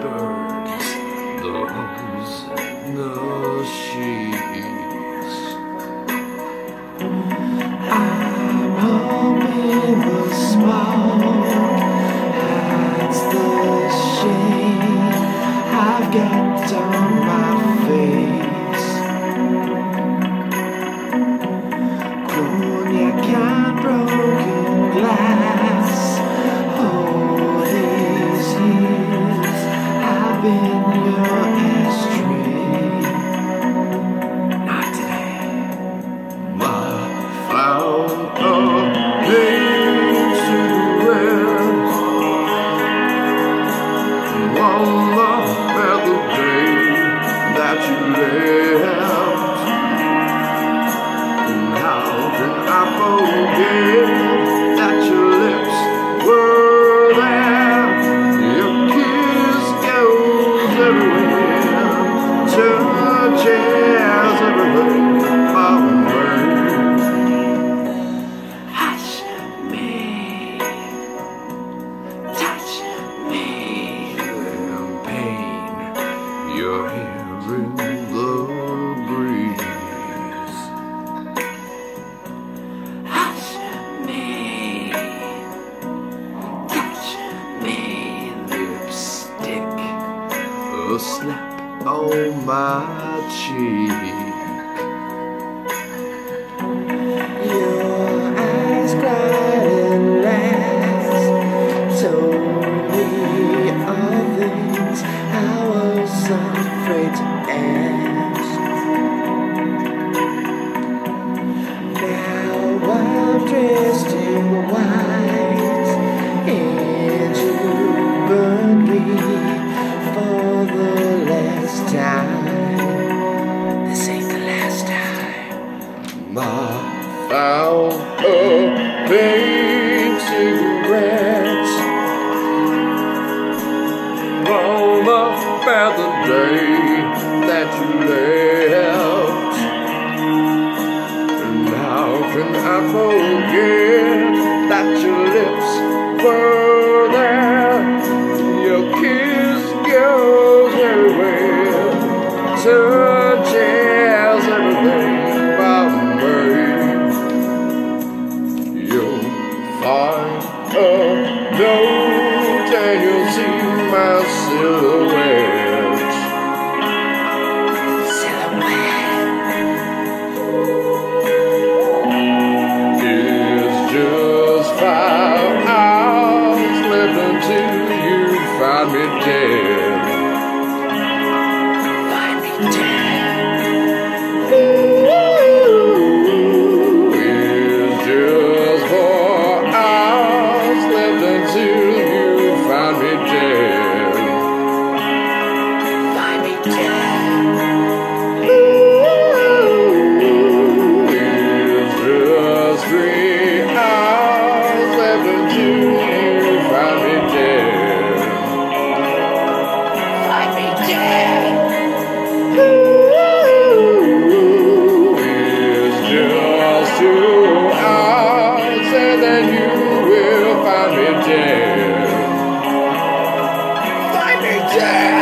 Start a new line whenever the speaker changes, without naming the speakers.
deeper. Oh. in the breeze. Me, me, lipstick, a slap on my cheek. touches everything about me. You'll find a note and you'll see my silhouette. Silhouette. It's just five hours left until you find me dead. Yeah!